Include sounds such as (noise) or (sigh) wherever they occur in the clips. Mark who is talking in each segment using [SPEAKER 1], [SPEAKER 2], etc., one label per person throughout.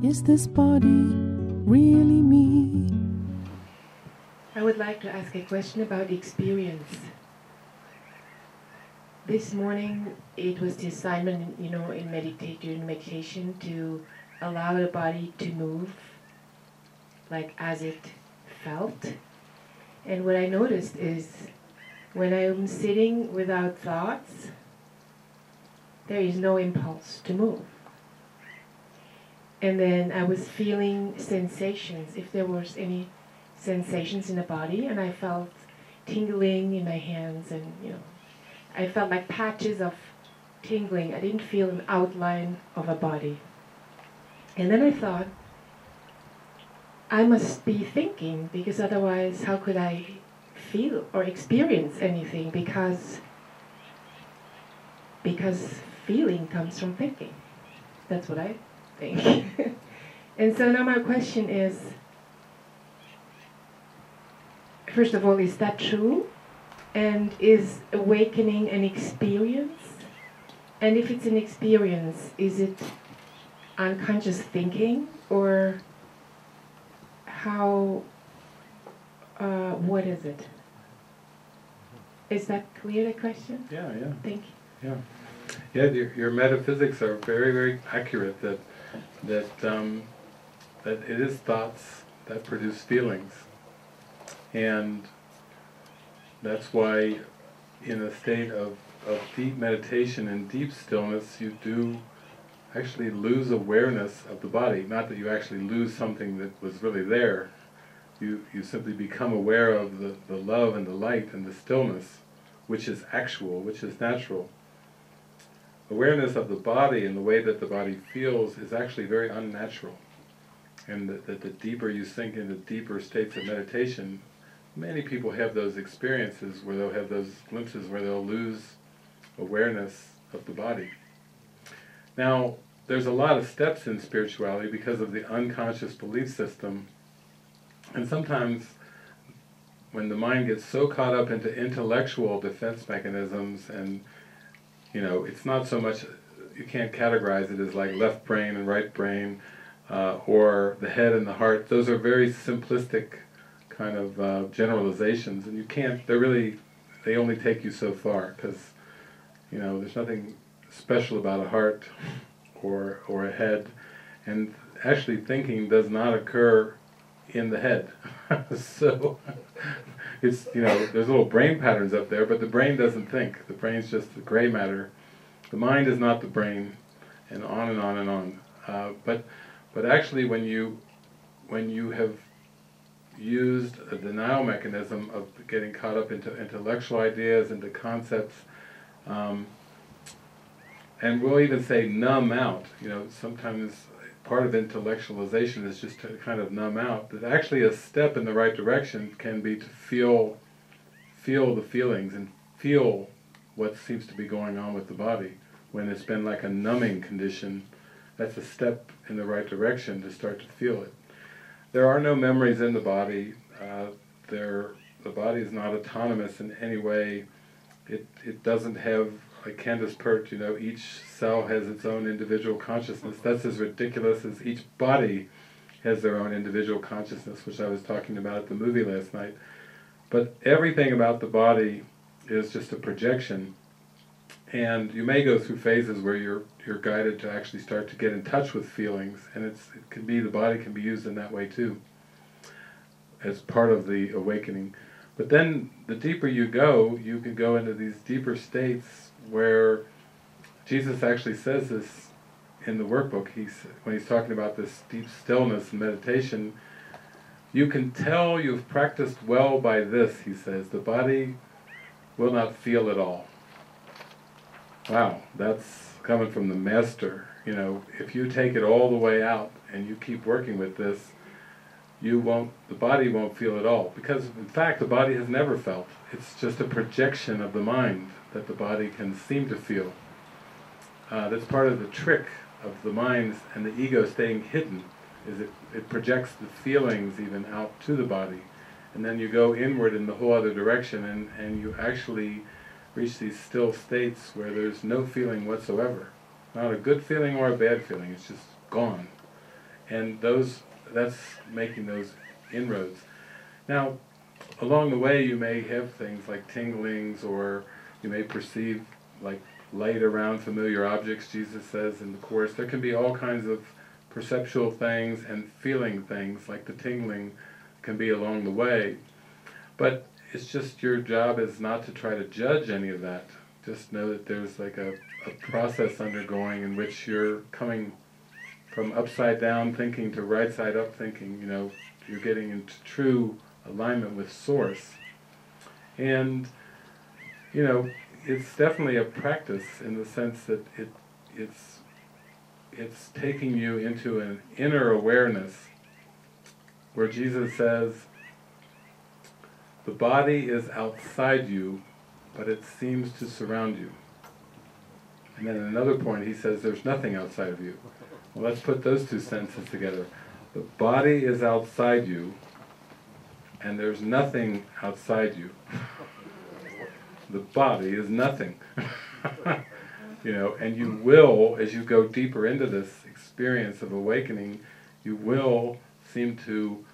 [SPEAKER 1] Is this body really me?
[SPEAKER 2] I would like to ask a question about experience. This morning, it was the assignment, you know, in meditate during meditation to allow the body to move, like as it felt. And what I noticed is when I'm sitting without thoughts, there is no impulse to move. And then I was feeling sensations, if there was any sensations in the body, and I felt tingling in my hands, and you know, I felt like patches of tingling. I didn't feel an outline of a body. And then I thought, I must be thinking because otherwise, how could I feel or experience anything? Because because feeling comes from thinking. That's what I think. (laughs) and so now my question is first of all, is that true? And is awakening an experience? And if it's an experience, is it unconscious thinking or how, uh, what is it? Is that clear, the question?
[SPEAKER 3] Yeah, yeah.
[SPEAKER 2] Thank you.
[SPEAKER 3] Yeah, yeah. Your, your metaphysics are very, very accurate. That that um, that it is thoughts that produce feelings, and that's why, in a state of of deep meditation and deep stillness, you do actually lose awareness of the body. Not that you actually lose something that was really there. You you simply become aware of the, the love and the light and the stillness, which is actual, which is natural awareness of the body and the way that the body feels is actually very unnatural. And that, that the deeper you sink into deeper states of meditation, many people have those experiences where they'll have those glimpses where they'll lose awareness of the body. Now, there's a lot of steps in spirituality because of the unconscious belief system. And sometimes when the mind gets so caught up into intellectual defense mechanisms and you know, it's not so much, you can't categorize it as like left brain and right brain, uh, or the head and the heart. Those are very simplistic kind of uh, generalizations, and you can't, they're really, they only take you so far, because, you know, there's nothing special about a heart or, or a head, and actually thinking does not occur in the head. (laughs) so it's you know there's little brain patterns up there, but the brain doesn't think. The brain's just the gray matter. The mind is not the brain, and on and on and on. Uh, but but actually, when you when you have used a denial mechanism of getting caught up into intellectual ideas, into concepts, um, and we'll even say numb out. You know, sometimes part of intellectualization is just to kind of numb out. That actually a step in the right direction can be to feel, feel the feelings and feel what seems to be going on with the body. When it's been like a numbing condition, that's a step in the right direction to start to feel it. There are no memories in the body. Uh, there, the body is not autonomous in any way. It, it doesn't have like Candace Pert, you know, each cell has its own individual consciousness. That's as ridiculous as each body has their own individual consciousness, which I was talking about at the movie last night. But everything about the body is just a projection. And you may go through phases where you're you're guided to actually start to get in touch with feelings, and it's it can be the body can be used in that way too, as part of the awakening. But then the deeper you go, you can go into these deeper states where Jesus actually says this in the workbook. He's when he's talking about this deep stillness and meditation. You can tell you've practiced well by this, he says. The body will not feel at all. Wow, that's coming from the master. You know, if you take it all the way out and you keep working with this, you won't, the body won't feel at all. Because in fact, the body has never felt. It's just a projection of the mind that the body can seem to feel. Uh, that's part of the trick of the minds and the ego staying hidden, is it, it projects the feelings even out to the body. And then you go inward in the whole other direction and, and you actually reach these still states where there's no feeling whatsoever. Not a good feeling or a bad feeling, it's just gone. and those that's making those inroads. Now, along the way, you may have things like tinglings, or you may perceive like light around familiar objects. Jesus says in the course, there can be all kinds of perceptual things and feeling things, like the tingling can be along the way. But it's just your job is not to try to judge any of that. Just know that there's like a, a process undergoing in which you're coming from upside down thinking to right side up thinking, you know, you're getting into true alignment with source. And, you know, it's definitely a practice in the sense that it it's it's taking you into an inner awareness where Jesus says the body is outside you but it seems to surround you. And then another point he says there's nothing outside of you. Well, let's put those two sentences together. The body is outside you, and there's nothing outside you. (laughs) the body is nothing. (laughs) you know, and you will, as you go deeper into this experience of awakening, you will seem to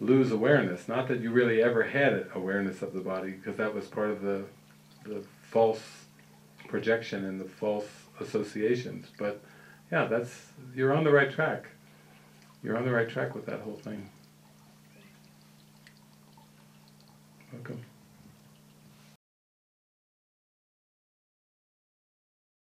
[SPEAKER 3] lose awareness. Not that you really ever had awareness of the body, because that was part of the the false projection and the false associations. But yeah, that's you're on the right track. You're on the right track with that whole thing. Welcome.